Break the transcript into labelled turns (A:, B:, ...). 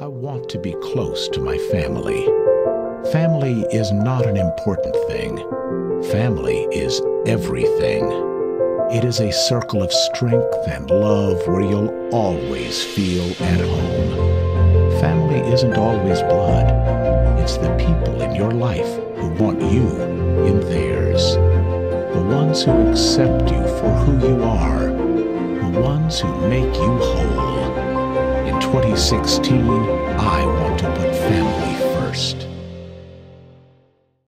A: I want to be close to my family. Family is not an important thing. Family is everything. It is a circle of strength and love where you'll always feel at home. Family isn't always blood. It's the people in your life who want you in theirs. The ones who accept you for who you are. The ones who make you whole. In 2016, I want to.